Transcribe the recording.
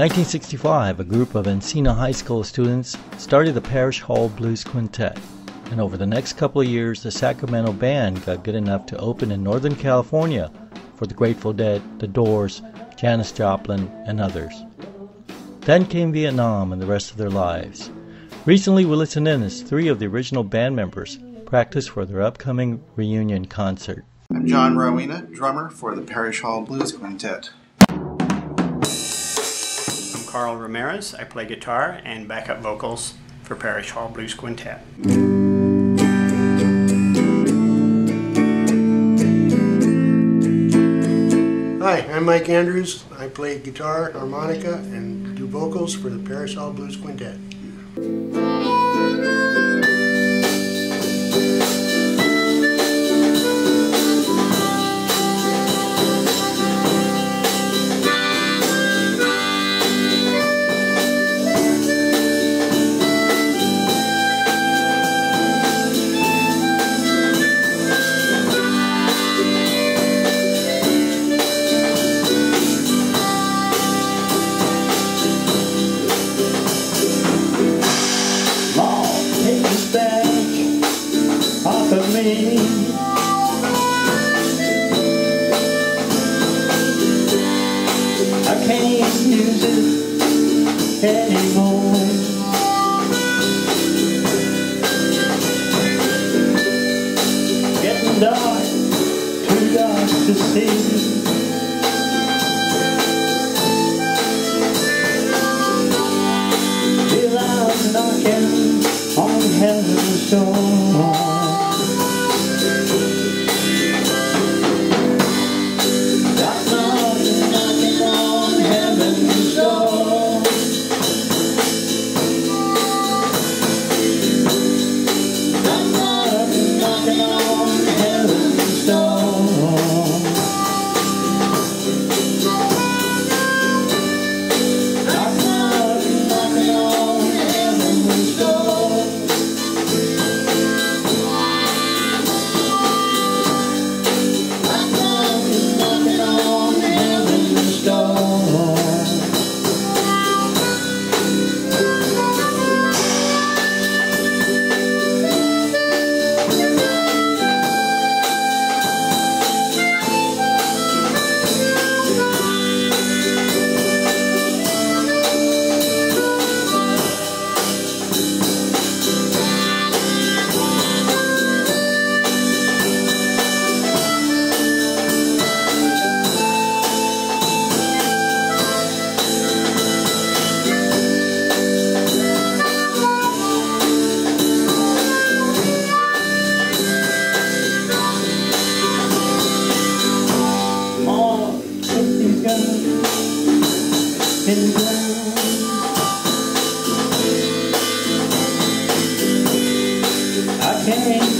1965, a group of Encina High School students started the Parish Hall Blues Quintet, and over the next couple of years, the Sacramento band got good enough to open in Northern California for the Grateful Dead, The Doors, Janis Joplin, and others. Then came Vietnam and the rest of their lives. Recently, we listened in as three of the original band members practice for their upcoming reunion concert. I'm John Rowena, drummer for the Parish Hall Blues Quintet. Carl Ramirez. I play guitar and backup vocals for Parish Hall Blues Quintet. Hi, I'm Mike Andrews. I play guitar, harmonica, and do vocals for the Parish Hall Blues Quintet. Me. I can't use it anymore. Getting dark, too dark to see. Okay.